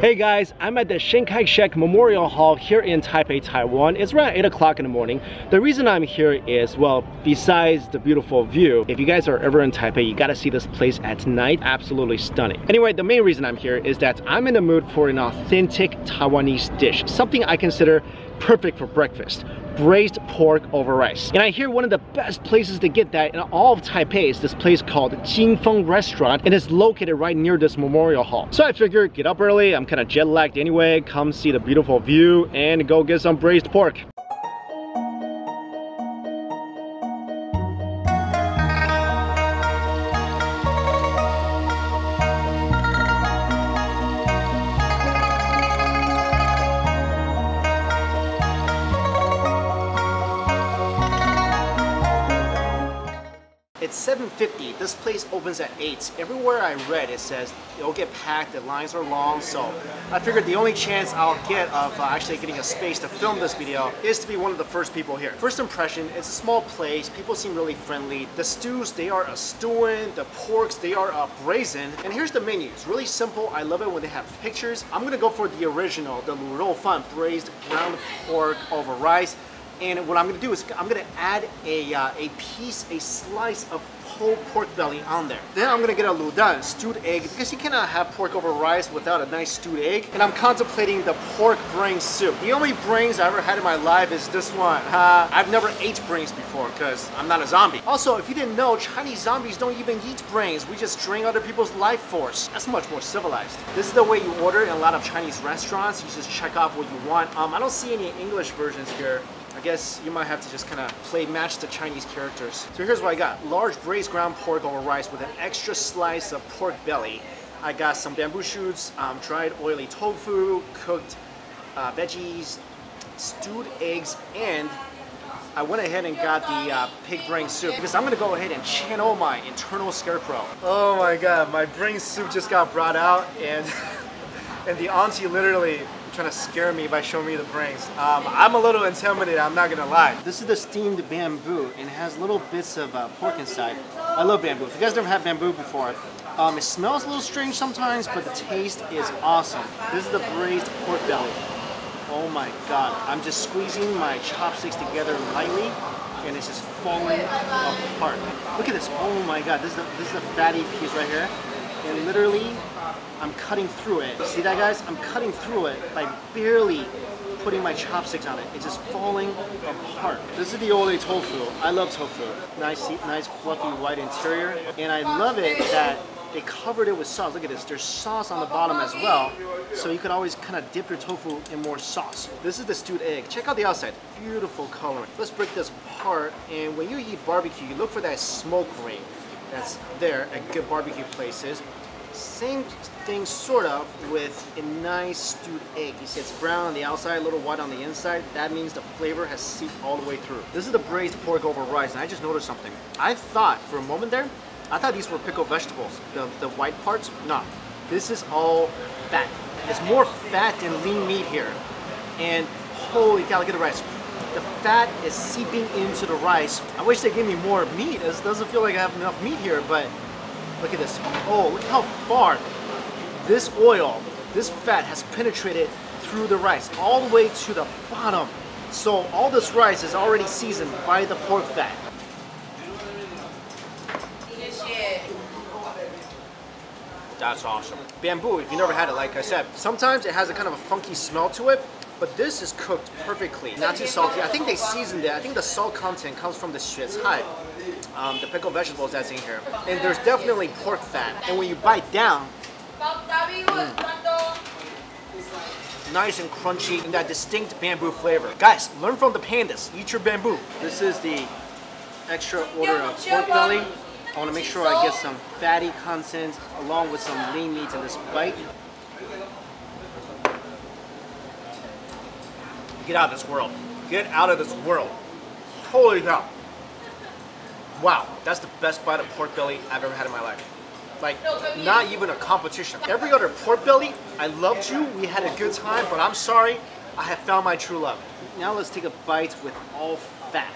Hey guys, I'm at the Chiang Kai-shek Memorial Hall here in Taipei, Taiwan. It's around 8 o'clock in the morning. The reason I'm here is, well, besides the beautiful view, if you guys are ever in Taipei, you gotta see this place at night. Absolutely stunning. Anyway, the main reason I'm here is that I'm in the mood for an authentic Taiwanese dish, something I consider perfect for breakfast braised pork over rice. And I hear one of the best places to get that in all of Taipei is this place called Jinfeng Restaurant and it's located right near this memorial hall. So I figured get up early, I'm kind of jet lagged anyway, come see the beautiful view and go get some braised pork. It's 7.50, this place opens at 8. Everywhere I read it says it'll get packed, the lines are long, so I figured the only chance I'll get of uh, actually getting a space to film this video is to be one of the first people here. First impression, it's a small place, people seem really friendly. The stews, they are a stewing, the porks, they are a braising. And here's the menu, it's really simple, I love it when they have pictures. I'm gonna go for the original, the Lu Rou braised ground pork over rice. And what I'm gonna do is I'm gonna add a, uh, a piece, a slice of whole pork belly on there. Then I'm gonna get a ludan, stewed egg, because you cannot have pork over rice without a nice stewed egg. And I'm contemplating the pork brain soup. The only brains I ever had in my life is this one. Uh, I've never ate brains before because I'm not a zombie. Also, if you didn't know, Chinese zombies don't even eat brains. We just drain other people's life force. That's much more civilized. This is the way you order in a lot of Chinese restaurants. You just check off what you want. Um, I don't see any English versions here. I guess you might have to just kind of play match the Chinese characters. So here's what I got. Large braised ground pork over rice with an extra slice of pork belly. I got some bamboo shoots, um, dried oily tofu, cooked uh, veggies, stewed eggs, and I went ahead and got the uh, pig brain soup because I'm gonna go ahead and channel my internal scarecrow. Oh my god, my brain soup just got brought out and and the auntie literally trying to scare me by showing me the brains. Um, I'm a little intimidated, I'm not gonna lie. This is the steamed bamboo and it has little bits of uh, pork inside. I love bamboo. If you guys never had bamboo before, um, it smells a little strange sometimes, but the taste is awesome. This is the braised pork belly. Oh my god, I'm just squeezing my chopsticks together lightly and it's just falling apart. Look at this, oh my god, this is the, this is the fatty piece right here. And literally, I'm cutting through it. See that guys? I'm cutting through it by barely putting my chopsticks on it. It's just falling apart. This is the ole tofu. I love tofu. Nice, nice fluffy white interior. And I love it that they covered it with sauce. Look at this. There's sauce on the bottom as well. So you could always kind of dip your tofu in more sauce. This is the stewed egg. Check out the outside. Beautiful color. Let's break this apart. And when you eat barbecue, you look for that smoke ring that's there at good barbecue places. Same thing sort of with a nice stewed egg. You see it's brown on the outside, a little white on the inside. That means the flavor has seeped all the way through. This is the braised pork over rice and I just noticed something. I thought for a moment there, I thought these were pickled vegetables. The, the white parts, no. This is all fat. It's more fat than lean meat here. And holy cow, look at the rice. The fat is seeping into the rice. I wish they gave me more meat. It doesn't feel like I have enough meat here, but Look at this. Oh, look how far this oil, this fat has penetrated through the rice all the way to the bottom. So all this rice is already seasoned by the pork fat. That's awesome. Bamboo, if you never had it, like I said, sometimes it has a kind of a funky smell to it, but this is cooked perfectly, not too salty. I think they seasoned it. I think the salt content comes from the xuecai, um, the pickled vegetables that's in here. And there's definitely pork fat. And when you bite down, mm, nice and crunchy and that distinct bamboo flavor. Guys, learn from the pandas. Eat your bamboo. This is the extra order of pork belly. I want to make sure I get some fatty content along with some lean meat in this bite. Get out of this world. Get out of this world. Holy cow. Wow, that's the best bite of pork belly I've ever had in my life. Like, not even a competition. Every other pork belly, I loved you, we had a good time, but I'm sorry, I have found my true love. Now let's take a bite with all fat.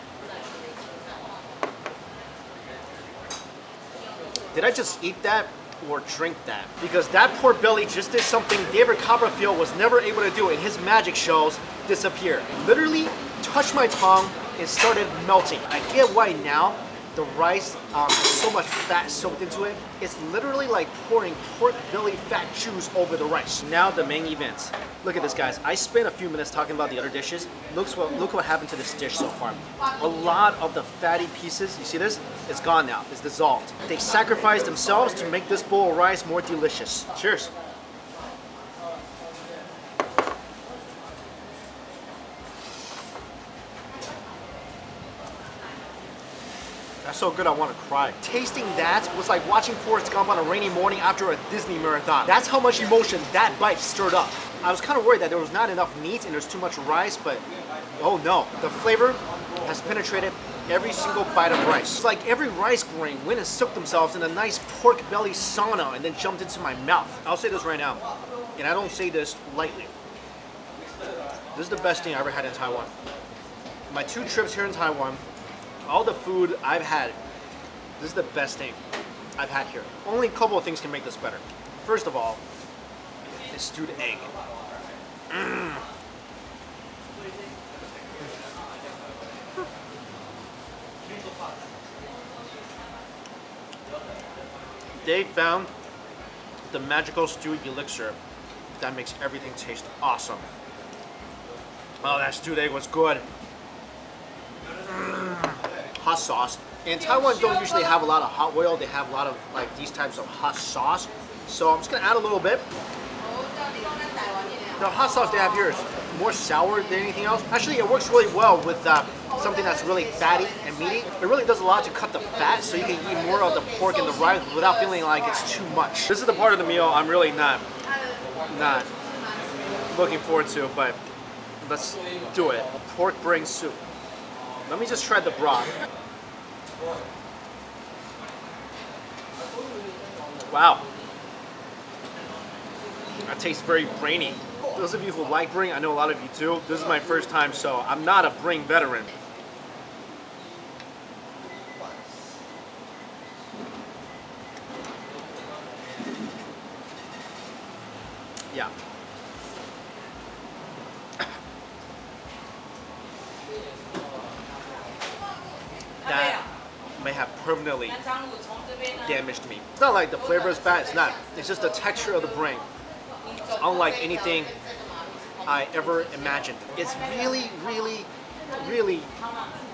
Did I just eat that or drink that. Because that poor belly just did something David Copperfield was never able to do in his magic shows, disappear. Literally touched my tongue and started melting. I get why now the rice um, so much fat soaked into it. It's literally like pouring pork belly fat juice over the rice. Now the main events. Look at this guys. I spent a few minutes talking about the other dishes. Looks what, look what happened to this dish so far. A lot of the fatty pieces, you see this? It's gone now, it's dissolved. They sacrificed themselves to make this bowl of rice more delicious. Cheers. That's so good I want to cry. Tasting that was like watching Forrest Gump on a rainy morning after a Disney marathon. That's how much emotion that bite stirred up. I was kind of worried that there was not enough meat and there's too much rice, but oh no. The flavor has penetrated every single bite of rice. It's like every rice grain went and soaked themselves in a nice pork belly sauna and then jumped into my mouth. I'll say this right now, and I don't say this lightly. This is the best thing I ever had in Taiwan. My two trips here in Taiwan, all the food I've had, this is the best thing I've had here. Only a couple of things can make this better. First of all, is stewed egg. Mm. They found the magical stewed elixir that makes everything taste awesome. Oh, that stewed egg was good. Hot sauce. In Taiwan, don't usually have a lot of hot oil. They have a lot of like these types of hot sauce. So I'm just gonna add a little bit. The hot sauce they have here is more sour than anything else. Actually, it works really well with uh, something that's really fatty and meaty. It really does a lot to cut the fat so you can eat more of the pork and the rice without feeling like it's too much. This is the part of the meal I'm really not, not looking forward to, but let's do it. Pork brain soup. Let me just try the broth. Wow. That tastes very brainy. Those of you who like brain, I know a lot of you do. This is my first time, so I'm not a brain veteran. Yeah. that may have permanently damaged me. It's not like the flavor is bad, it's not. It's just the texture of the brain. It's unlike anything I ever imagined. It's really, really, really,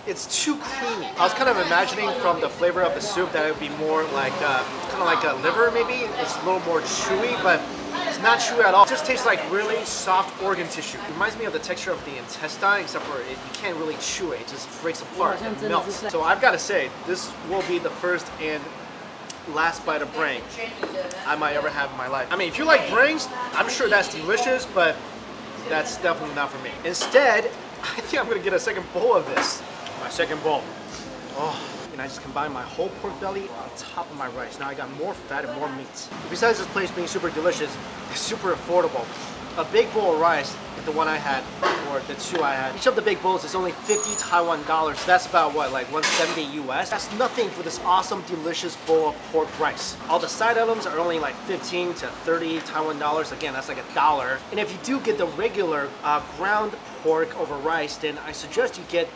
it's too creamy. I was kind of imagining from the flavor of the soup that it would be more like, uh, kind of like a liver maybe. It's a little more chewy, but it's not chewy at all. It just tastes like really soft organ tissue. It reminds me of the texture of the intestine, except for it, you can't really chew it. It just breaks apart and melts. So I've got to say, this will be the first and last bite of brain I might ever have in my life. I mean, if you like brains, I'm sure that's delicious, but that's definitely not for me. Instead, I think I'm gonna get a second bowl of this. My second bowl. Oh, and I just combine my whole pork belly on top of my rice. Now I got more fat and more meat. Besides this place being super delicious, it's super affordable. A big bowl of rice, like the one I had, or the two I had, each of the big bowls is only 50 Taiwan dollars. That's about what, like 170 US? That's nothing for this awesome, delicious bowl of pork rice. All the side items are only like 15 to 30 Taiwan dollars. Again, that's like a dollar. And if you do get the regular uh, ground pork over rice, then I suggest you get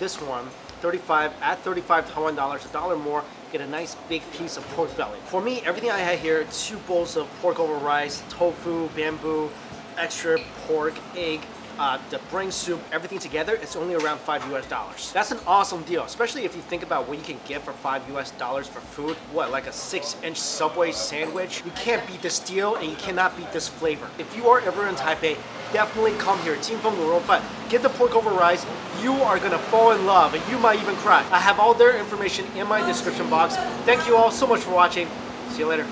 this one 35 at 35 Taiwan dollars, a dollar more, get a nice big piece of pork belly. For me, everything I had here, two bowls of pork over rice, tofu, bamboo, extra pork, egg, uh, the brain soup, everything together, it's only around 5 US dollars. That's an awesome deal, especially if you think about what you can get for 5 US dollars for food. What, like a 6 inch Subway sandwich? You can't beat this deal and you cannot beat this flavor. If you are ever in Taipei, definitely come here, Jin Feng Lu Fan. Get the pork over rice, you are gonna fall in love and you might even cry. I have all their information in my description box. Thank you all so much for watching. See you later.